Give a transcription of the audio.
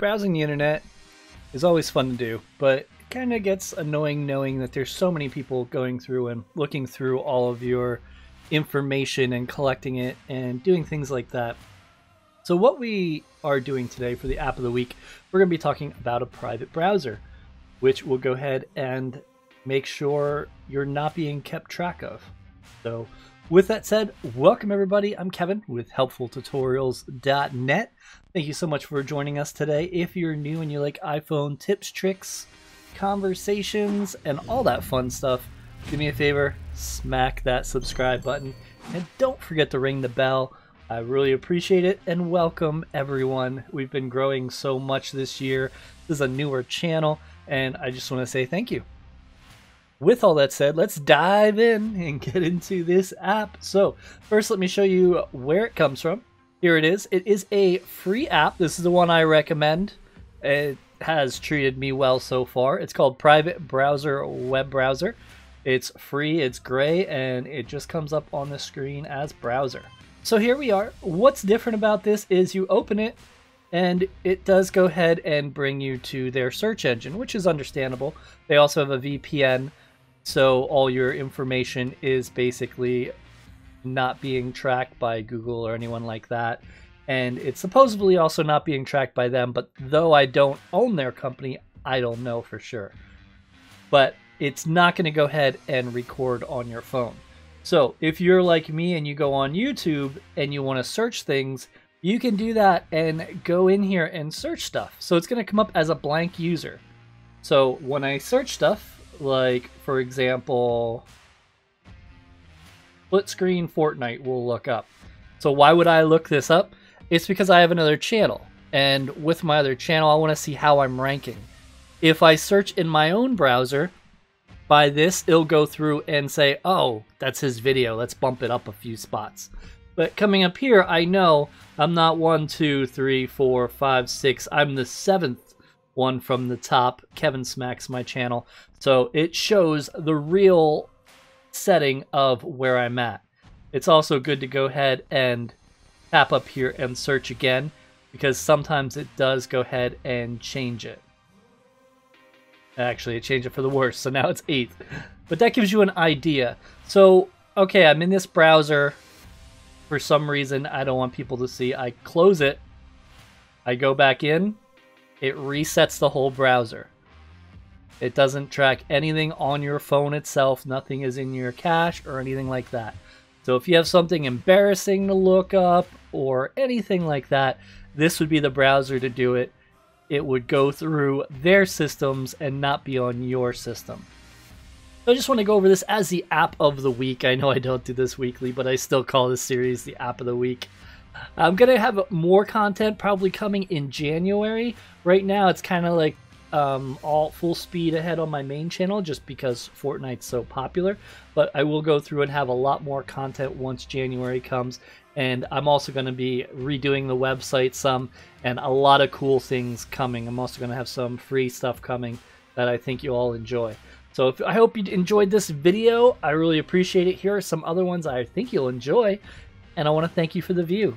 browsing the internet is always fun to do, but it kind of gets annoying knowing that there's so many people going through and looking through all of your information and collecting it and doing things like that. So, what we are doing today for the app of the week, we're going to be talking about a private browser, which will go ahead and make sure you're not being kept track of. So, with that said, welcome everybody. I'm Kevin with helpfultutorials.net. Thank you so much for joining us today. If you're new and you like iPhone tips, tricks, conversations, and all that fun stuff, do me a favor, smack that subscribe button, and don't forget to ring the bell. I really appreciate it and welcome everyone. We've been growing so much this year. This is a newer channel, and I just want to say thank you with all that said, let's dive in and get into this app. So, first, let me show you where it comes from. Here it is. It is a free app. This is the one I recommend. It has treated me well so far. It's called Private Browser Web Browser. It's free, it's gray, and it just comes up on the screen as browser. So here we are. What's different about this is you open it and it does go ahead and bring you to their search engine, which is understandable. They also have a VPN so all your information is basically not being tracked by Google or anyone like that. And it's supposedly also not being tracked by them, but though I don't own their company, I don't know for sure. But it's not going to go ahead and record on your phone. So if you're like me and you go on YouTube and you want to search things, you can do that and go in here and search stuff. So it's going to come up as a blank user. So when I search stuff, like for example split screen Fortnite will look up. So why would I look this up? It's because I have another channel. And with my other channel, I want to see how I'm ranking. If I search in my own browser, by this, it'll go through and say, oh, that's his video. Let's bump it up a few spots. But coming up here, I know I'm not one, two, three, four, five, six. I'm the seventh one from the top. Kevinsmak's my channel. So it shows the real setting of where I'm at. It's also good to go ahead and tap up here and search again because sometimes it does go ahead and change it. Actually, it changed it for the worse, so now it's 8th. But that gives you an idea. So, okay, I'm in this browser. For some reason, I don't want people to see. I close it. I go back in it resets the whole browser. It doesn't track anything on your phone itself, nothing is in your cache or anything like that. So if you have something embarrassing to look up or anything like that, this would be the browser to do it. It would go through their systems and not be on your system. So I just want to go over this as the app of the week. I know I don't do this weekly, but I still call this series the app of the week. I'm gonna have more content probably coming in January. Right now, it's kind of like um, all full speed ahead on my main channel just because Fortnite's so popular. But I will go through and have a lot more content once January comes. And I'm also going to be redoing the website some and a lot of cool things coming. I'm also going to have some free stuff coming that I think you'll all enjoy. So if, I hope you enjoyed this video. I really appreciate it. Here are some other ones I think you'll enjoy and I want to thank you for the view.